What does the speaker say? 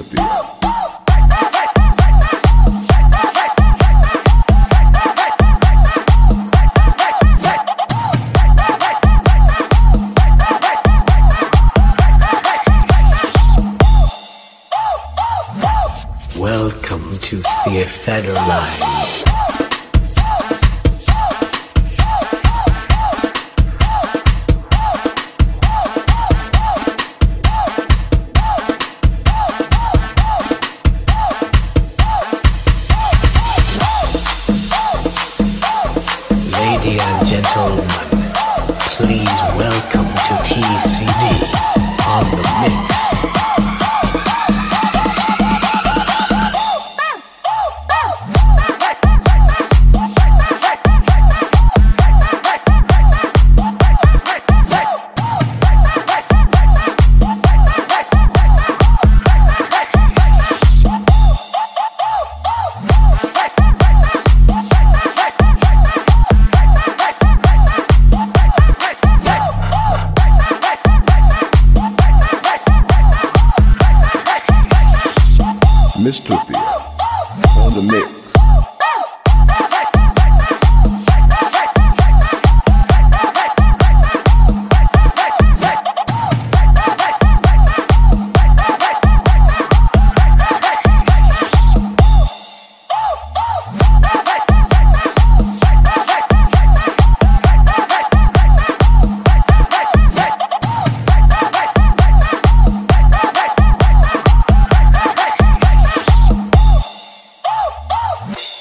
Mr. Thea. Welcome to Theatre Lady and Mr. Bye.